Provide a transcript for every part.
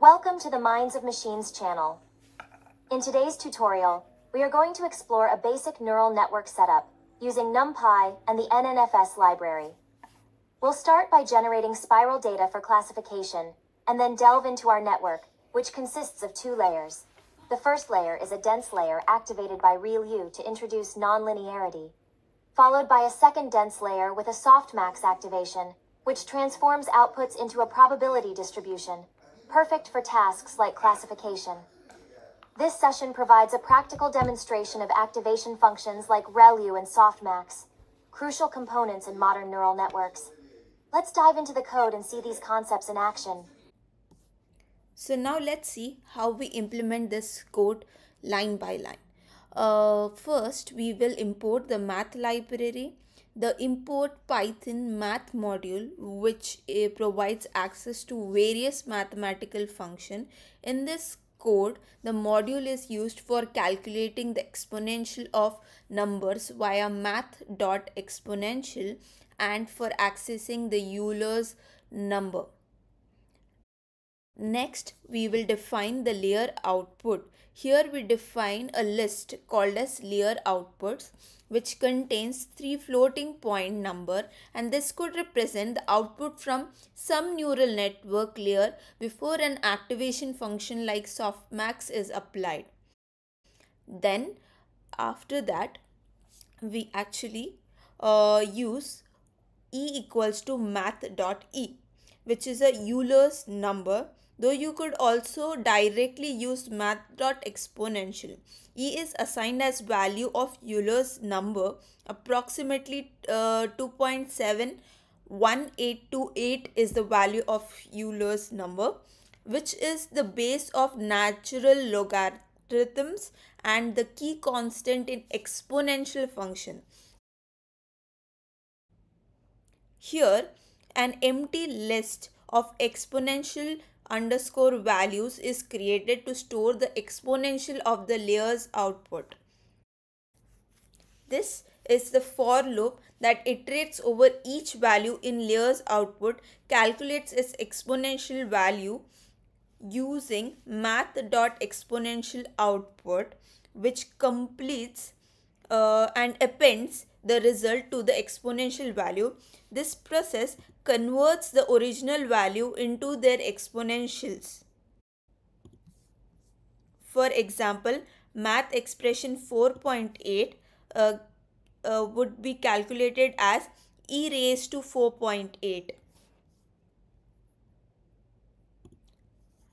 Welcome to the Minds of Machines channel. In today's tutorial, we are going to explore a basic neural network setup using NumPy and the NNFS library. We'll start by generating spiral data for classification and then delve into our network, which consists of two layers. The first layer is a dense layer activated by ReLU to introduce nonlinearity, followed by a second dense layer with a softmax activation, which transforms outputs into a probability distribution, perfect for tasks like classification. This session provides a practical demonstration of activation functions like ReLU and softmax, crucial components in modern neural networks. Let's dive into the code and see these concepts in action. So now let's see how we implement this code line by line. Uh, first, we will import the math library, the import Python math module, which uh, provides access to various mathematical function. In this code, the module is used for calculating the exponential of numbers via math.exponential and for accessing the Euler's number. Next, we will define the layer output. Here we define a list called as layer outputs which contains three floating point number and this could represent the output from some neural network layer before an activation function like softmax is applied. Then after that we actually uh, use e equals to math dot e which is a Euler's number though you could also directly use math.exponential. E is assigned as value of Euler's number approximately uh, 2.71828 is the value of Euler's number which is the base of natural logarithms and the key constant in exponential function. Here an empty list of exponential underscore values is created to store the exponential of the layer's output. This is the for loop that iterates over each value in layer's output, calculates its exponential value using math.exponential output which completes uh, and appends the result to the exponential value. This process converts the original value into their exponentials. For example, math expression 4.8 uh, uh, would be calculated as e raised to 4.8.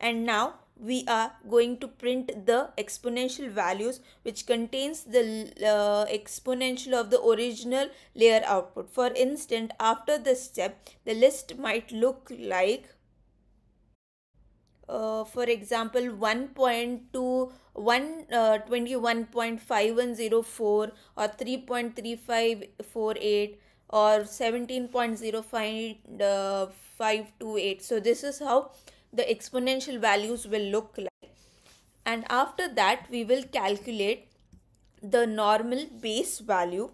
And now we are going to print the exponential values which contains the uh, exponential of the original layer output. For instance, after this step, the list might look like uh, for example 1.2 121.5104 uh, or 3.3548 or 17.0558 so this is how the exponential values will look like. And after that we will calculate the normal base value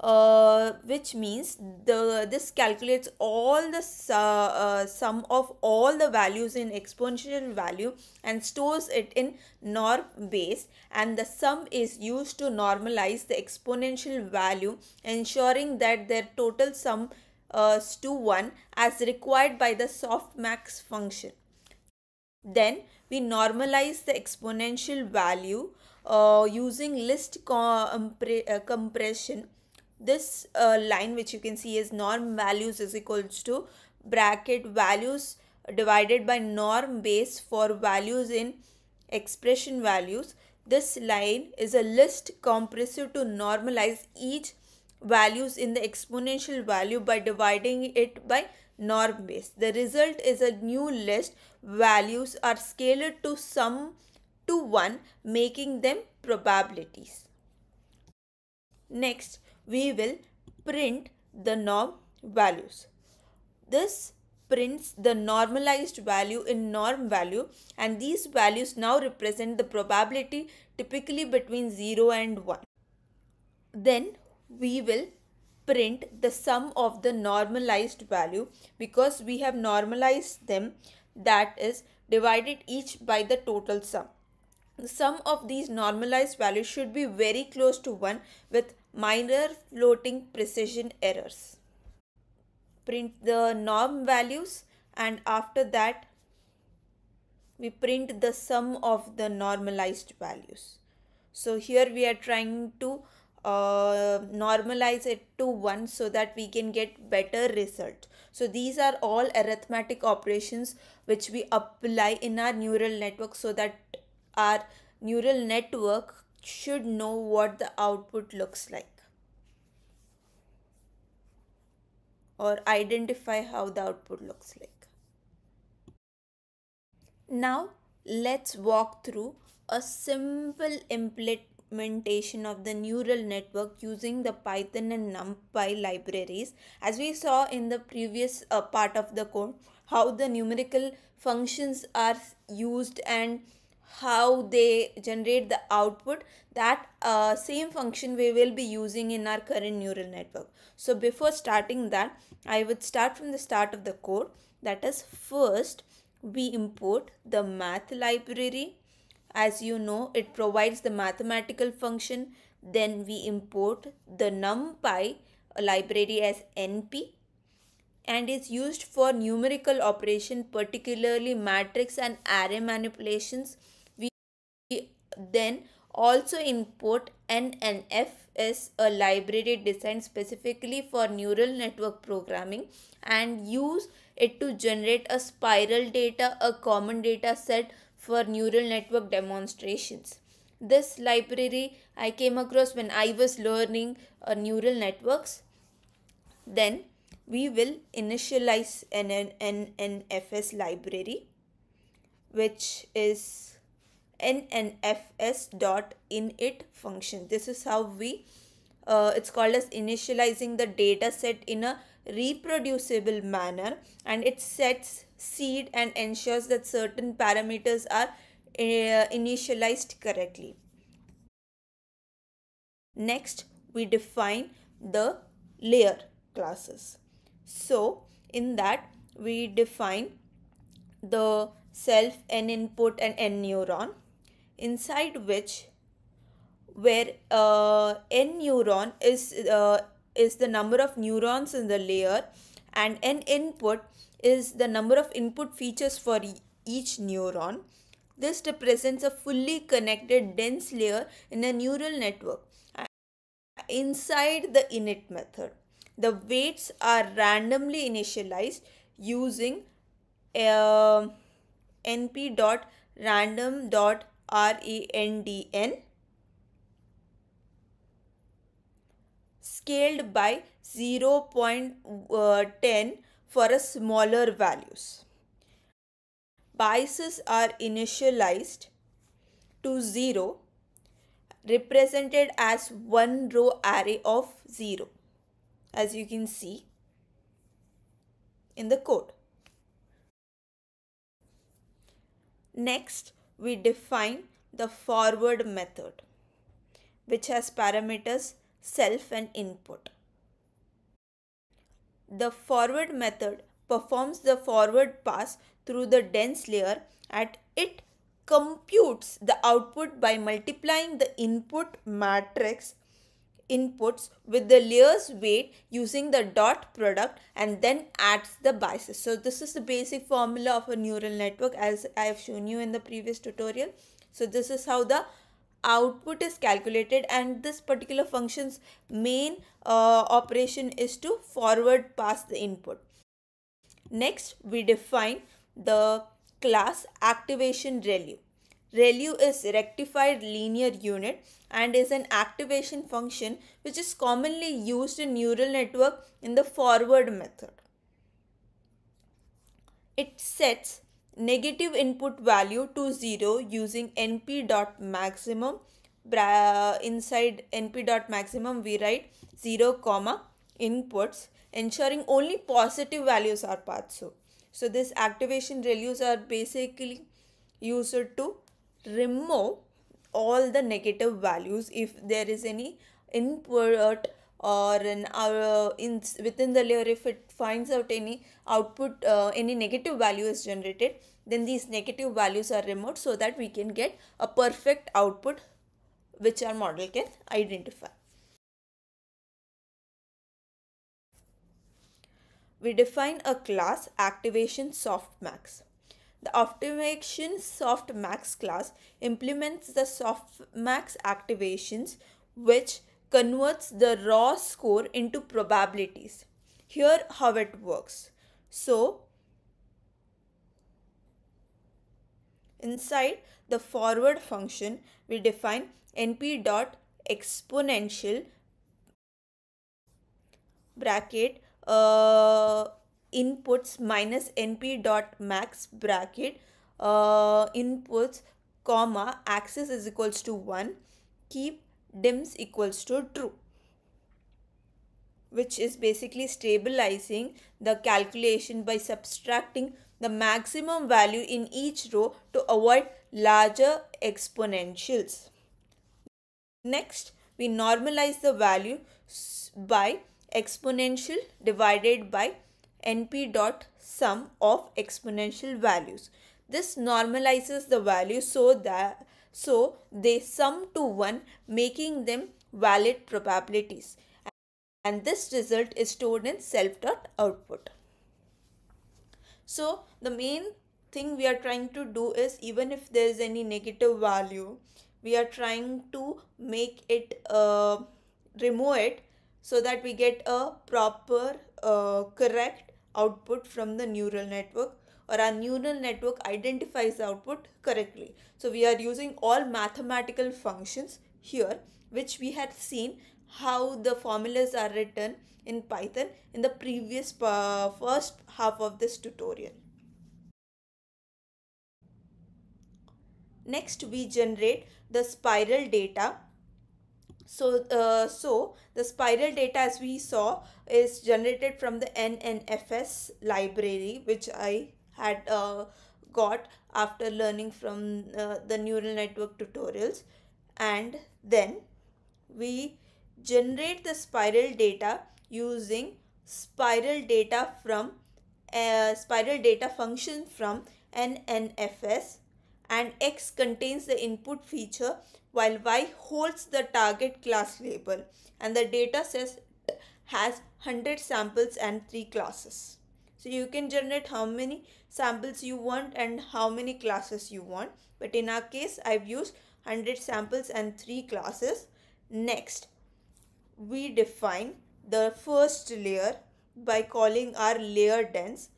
uh, which means the this calculates all the uh, uh, sum of all the values in exponential value and stores it in norm base. And the sum is used to normalize the exponential value ensuring that their total sum uh, to 1 as required by the softmax function. Then we normalize the exponential value uh, using list uh, compression. This uh, line which you can see is norm values is equals to bracket values divided by norm base for values in expression values. This line is a list compressor to normalize each values in the exponential value by dividing it by norm base. The result is a new list. Values are scaled to sum to 1 making them probabilities. Next, we will print the norm values. This prints the normalized value in norm value and these values now represent the probability typically between 0 and 1. Then we will print the sum of the normalized value because we have normalized them that is divided each by the total sum. The sum of these normalized values should be very close to 1 with minor floating precision errors. Print the norm values and after that we print the sum of the normalized values. So here we are trying to uh, normalize it to 1 so that we can get better result. So these are all arithmetic operations which we apply in our neural network so that our neural network should know what the output looks like or identify how the output looks like. Now let's walk through a simple implementation of the neural network using the Python and NumPy libraries. As we saw in the previous uh, part of the code, how the numerical functions are used and how they generate the output that uh, same function we will be using in our current neural network. So before starting that i would start from the start of the code. That is first we import the math library as you know it provides the mathematical function then we import the numpy library as np and is used for numerical operation particularly matrix and array manipulations. We then also import NNF as a library designed specifically for neural network programming and use it to generate a spiral data a common data set for neural network demonstrations. This library I came across when I was learning uh, neural networks. Then we will initialize an, an NFS library which is nnfs.init function. This is how we uh, it's called as initializing the data set in a reproducible manner and it sets seed and ensures that certain parameters are uh, initialized correctly. Next, we define the layer classes. So, in that, we define the self n input and n neuron inside which where uh, n neuron is uh, is the number of neurons in the layer and n input is the number of input features for each neuron. This represents a fully connected dense layer in a neural network. Inside the init method, the weights are randomly initialized using uh, np.random.randn scaled by 0.10 for a smaller values. Biases are initialized to 0 represented as one row array of 0 as you can see in the code. Next, we define the forward method which has parameters self and input. The forward method performs the forward pass through the dense layer and it computes the output by multiplying the input matrix inputs with the layer's weight using the dot product and then adds the biases. So this is the basic formula of a neural network as I have shown you in the previous tutorial. So this is how the output is calculated and this particular function's main uh, operation is to forward pass the input. Next, we define the class activation ReLU. ReLU is rectified linear unit and is an activation function which is commonly used in neural network in the forward method. It sets negative input value to 0 using np dot maximum inside np dot maximum we write 0 comma inputs ensuring only positive values are passed so so this activation ReLUs are basically used to remove all the negative values if there is any input or in our in within the layer if it finds out any output uh, any negative value is generated then these negative values are removed so that we can get a perfect output which our model can identify we define a class activation softmax the activation softmax class implements the softmax activations which converts the raw score into probabilities. Here how it works. So inside the forward function we define np dot exponential bracket uh, inputs minus np dot max bracket uh, inputs comma axis is equals to 1 keep dims equals to true which is basically stabilizing the calculation by subtracting the maximum value in each row to avoid larger exponentials. Next, we normalize the value by exponential divided by np dot sum of exponential values. This normalizes the value so that so they sum to 1 making them valid probabilities and this result is stored in self dot output. So the main thing we are trying to do is even if there is any negative value we are trying to make it uh, remove it so that we get a proper uh, correct output from the neural network or our neural network identifies the output correctly. So we are using all mathematical functions here which we had seen how the formulas are written in Python in the previous uh, first half of this tutorial. Next we generate the spiral data. So, uh, so the spiral data as we saw is generated from the NNFS library which I had uh, got after learning from uh, the neural network tutorials and then we generate the spiral data using spiral data from uh, spiral data function from NNFS and X contains the input feature while Y holds the target class label and the data set has 100 samples and 3 classes. So you can generate how many samples you want and how many classes you want. But in our case, I've used 100 samples and 3 classes. Next, we define the first layer by calling our layer dense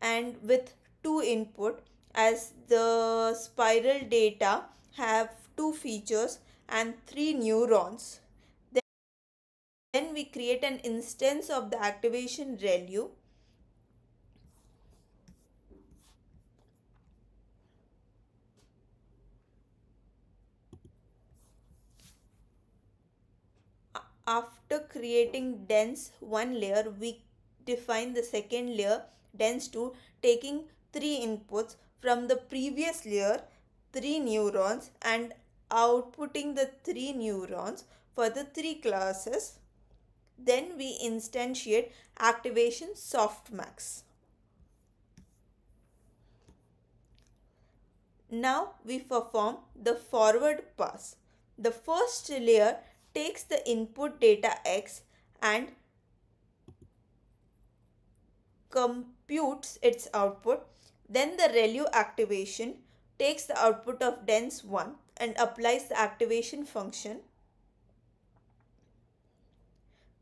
and with two input as the spiral data have two features and three neurons. Then we create an instance of the activation ReLU after creating dense one layer we define the second layer dense 2 taking three inputs from the previous layer three neurons and outputting the three neurons for the three classes. Then we instantiate activation softmax now we perform the forward pass. The first layer takes the input data x and computes its output. Then the ReLU activation takes the output of dense 1 and applies the activation function.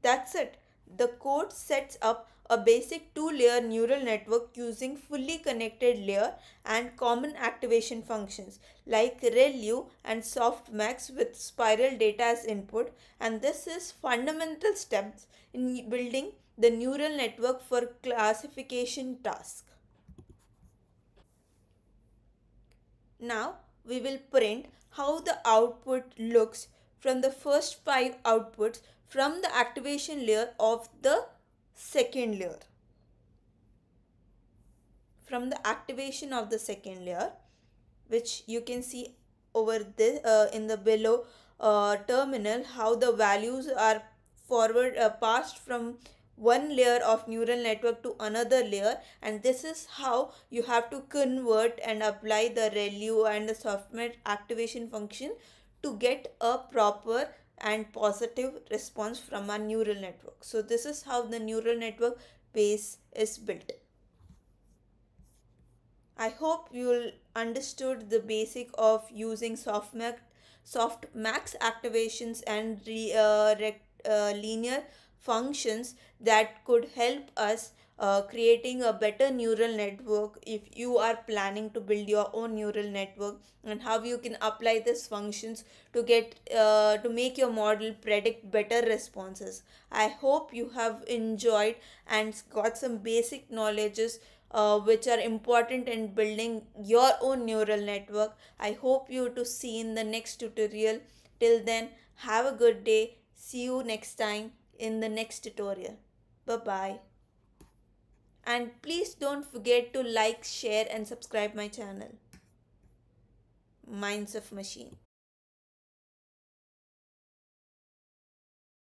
That's it. The code sets up a basic two-layer neural network using fully connected layer and common activation functions like ReLU and softmax with spiral data as input and this is fundamental steps in building the neural network for classification task. Now we will print how the output looks from the first five outputs from the activation layer of the second layer. From the activation of the second layer, which you can see over this uh, in the below uh, terminal, how the values are forward uh, passed from one layer of neural network to another layer and this is how you have to convert and apply the ReLU and the softmax activation function to get a proper and positive response from a neural network. So this is how the neural network base is built. I hope you'll understood the basic of using softmax, softmax activations and re, uh, uh, linear functions that could help us uh, creating a better neural network if you are planning to build your own neural network and how you can apply these functions to get uh, to make your model predict better responses i hope you have enjoyed and got some basic knowledges uh, which are important in building your own neural network. I hope you to see in the next tutorial. Till then, have a good day. See you next time in the next tutorial. Bye-bye. And please don't forget to like, share and subscribe my channel. Minds of Machine.